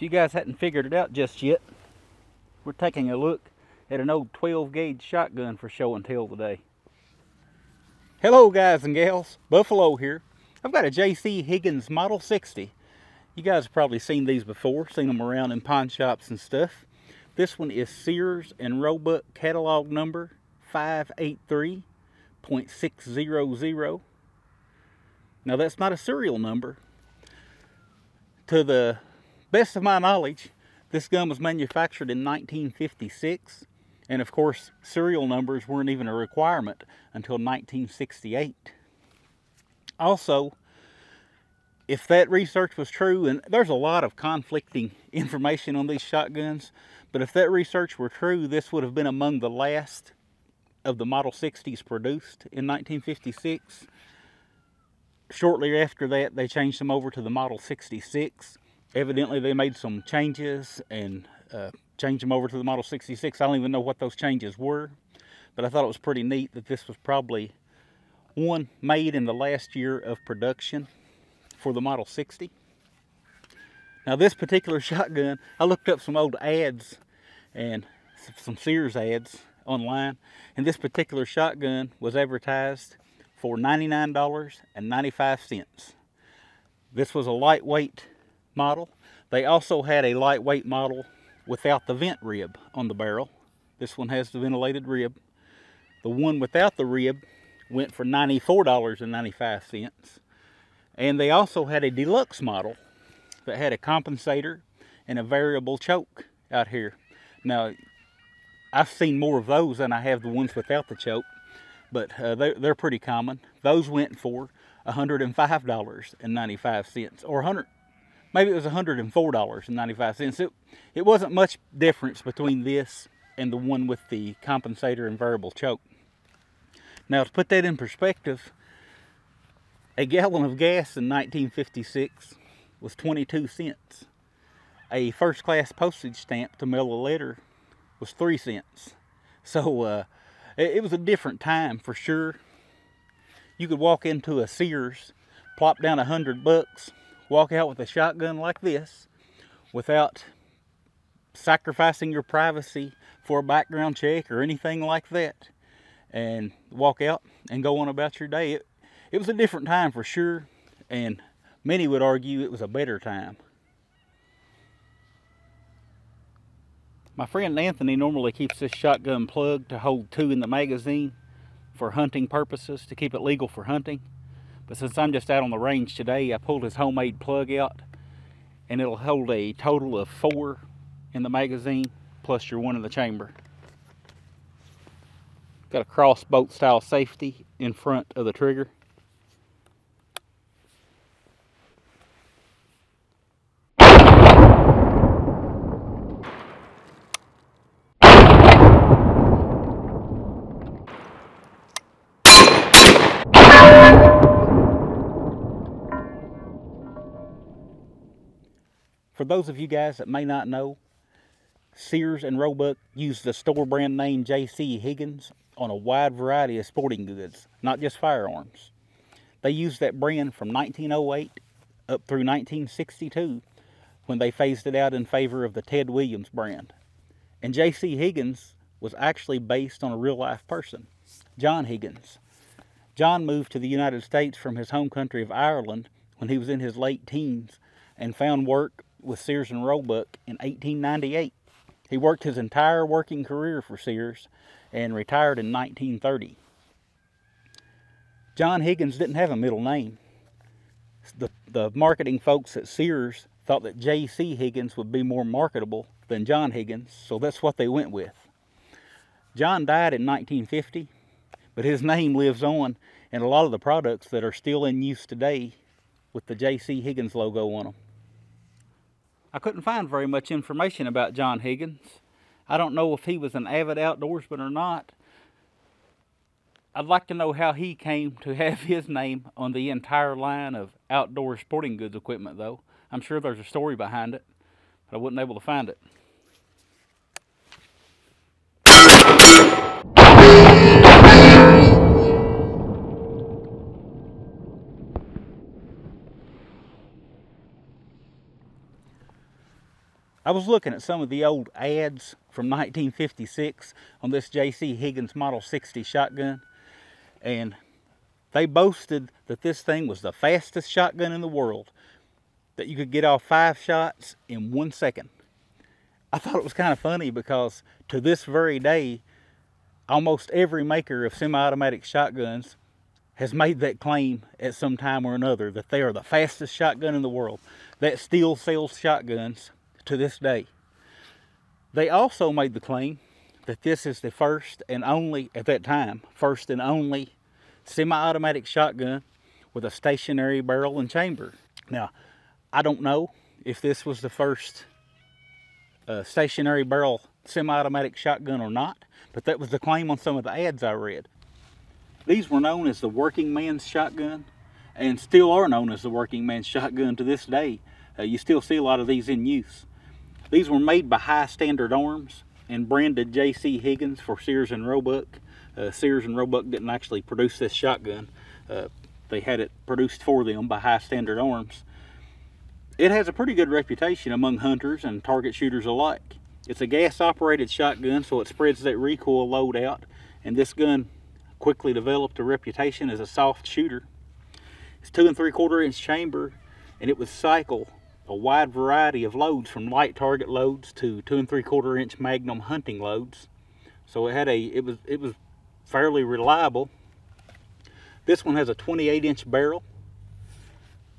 If you guys hadn't figured it out just yet, we're taking a look at an old 12 gauge shotgun for show and tell today. Hello guys and gals, Buffalo here. I've got a JC Higgins Model 60. You guys have probably seen these before, seen them around in pawn shops and stuff. This one is Sears and Roebuck catalog number 583.600. Now that's not a serial number. To the best of my knowledge, this gun was manufactured in 1956, and of course, serial numbers weren't even a requirement until 1968. Also, if that research was true, and there's a lot of conflicting information on these shotguns, but if that research were true, this would have been among the last of the Model 60s produced in 1956. Shortly after that, they changed them over to the Model 66 evidently they made some changes and uh, changed them over to the Model 66. I don't even know what those changes were, but I thought it was pretty neat that this was probably one made in the last year of production for the Model 60. Now this particular shotgun, I looked up some old ads and some Sears ads online, and this particular shotgun was advertised for $99.95. This was a lightweight model. They also had a lightweight model without the vent rib on the barrel. This one has the ventilated rib. The one without the rib went for $94.95. And they also had a deluxe model that had a compensator and a variable choke out here. Now, I've seen more of those than I have the ones without the choke, but uh, they're, they're pretty common. Those went for $105.95 or 100 maybe it was $104.95. It, it wasn't much difference between this and the one with the compensator and variable choke. Now to put that in perspective, a gallon of gas in 1956 was 22 cents. A first class postage stamp to mail a letter was 3 cents. So uh, it, it was a different time for sure. You could walk into a Sears, plop down a hundred bucks, walk out with a shotgun like this without sacrificing your privacy for a background check or anything like that and walk out and go on about your day. It, it was a different time for sure and many would argue it was a better time. My friend Anthony normally keeps this shotgun plugged to hold two in the magazine for hunting purposes, to keep it legal for hunting. But since I'm just out on the range today, I pulled his homemade plug out and it'll hold a total of four in the magazine plus your one in the chamber. Got a crossbolt style safety in front of the trigger. Those of you guys that may not know, Sears and Roebuck used the store brand name J.C. Higgins on a wide variety of sporting goods, not just firearms. They used that brand from 1908 up through 1962 when they phased it out in favor of the Ted Williams brand. And J.C. Higgins was actually based on a real life person, John Higgins. John moved to the United States from his home country of Ireland when he was in his late teens and found work with Sears and Roebuck in 1898. He worked his entire working career for Sears and retired in 1930. John Higgins didn't have a middle name. The, the marketing folks at Sears thought that J.C. Higgins would be more marketable than John Higgins, so that's what they went with. John died in 1950, but his name lives on in a lot of the products that are still in use today with the J.C. Higgins logo on them. I couldn't find very much information about John Higgins. I don't know if he was an avid outdoorsman or not. I'd like to know how he came to have his name on the entire line of outdoor sporting goods equipment, though. I'm sure there's a story behind it, but I wasn't able to find it. I was looking at some of the old ads from 1956 on this J.C. Higgins Model 60 shotgun, and they boasted that this thing was the fastest shotgun in the world, that you could get off five shots in one second. I thought it was kind of funny because to this very day, almost every maker of semi-automatic shotguns has made that claim at some time or another that they are the fastest shotgun in the world. That still sells shotguns to this day. They also made the claim that this is the first and only, at that time, first and only semi-automatic shotgun with a stationary barrel and chamber. Now, I don't know if this was the first uh, stationary barrel semi-automatic shotgun or not, but that was the claim on some of the ads I read. These were known as the working man's shotgun and still are known as the working man's shotgun to this day. Uh, you still see a lot of these in use. These were made by High Standard Arms and branded J.C. Higgins for Sears and Roebuck. Uh, Sears and Roebuck didn't actually produce this shotgun. Uh, they had it produced for them by High Standard Arms. It has a pretty good reputation among hunters and target shooters alike. It's a gas operated shotgun so it spreads that recoil load out and this gun quickly developed a reputation as a soft shooter. It's two and three quarter inch chamber and it would cycle a wide variety of loads from light target loads to two and three quarter inch magnum hunting loads. So it had a, it was, it was fairly reliable. This one has a 28 inch barrel.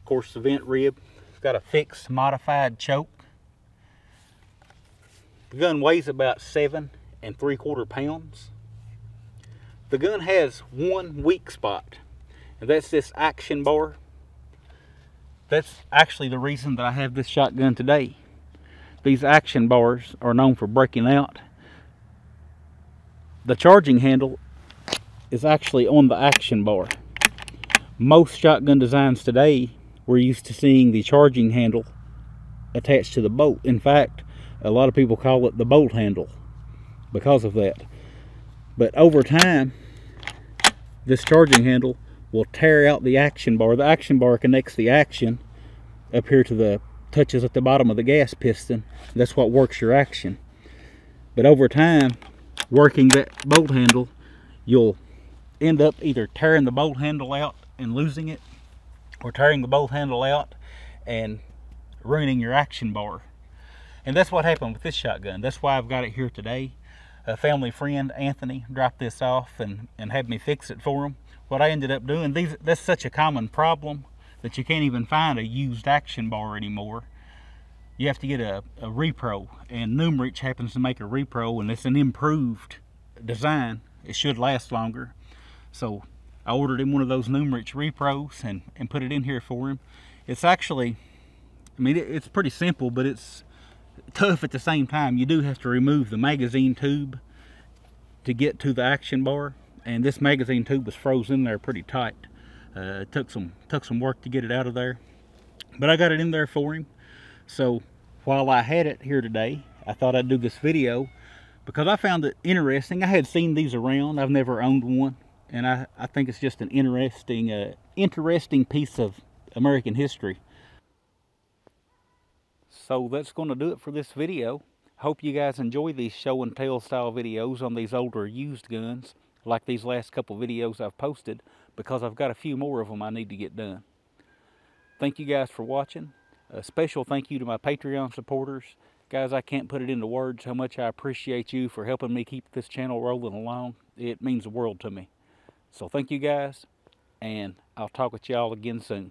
Of course, the vent rib. It's got a fixed modified choke. The gun weighs about seven and three quarter pounds. The gun has one weak spot, and that's this action bar that's actually the reason that I have this shotgun today. These action bars are known for breaking out. The charging handle is actually on the action bar. Most shotgun designs today, we're used to seeing the charging handle attached to the bolt. In fact, a lot of people call it the bolt handle because of that. But over time, this charging handle will tear out the action bar. The action bar connects the action up here to the touches at the bottom of the gas piston. That's what works your action. But over time, working that bolt handle, you'll end up either tearing the bolt handle out and losing it, or tearing the bolt handle out and ruining your action bar. And that's what happened with this shotgun. That's why I've got it here today. A family friend, Anthony, dropped this off and, and had me fix it for him what I ended up doing, these, that's such a common problem that you can't even find a used action bar anymore. You have to get a, a repro, and Numrich happens to make a repro, and it's an improved design. It should last longer. So I ordered him one of those Numrich repros and, and put it in here for him. It's actually, I mean, it, it's pretty simple, but it's tough at the same time. You do have to remove the magazine tube to get to the action bar and this magazine tube was frozen there pretty tight. Uh, it took some took some work to get it out of there, but I got it in there for him. So while I had it here today, I thought I'd do this video because I found it interesting. I had seen these around. I've never owned one, and I, I think it's just an interesting uh, interesting piece of American history. So that's going to do it for this video. Hope you guys enjoy these show and tell style videos on these older used guns like these last couple videos I've posted because I've got a few more of them I need to get done. Thank you guys for watching. A special thank you to my Patreon supporters. Guys, I can't put it into words how much I appreciate you for helping me keep this channel rolling along. It means the world to me. So thank you guys, and I'll talk with y'all again soon.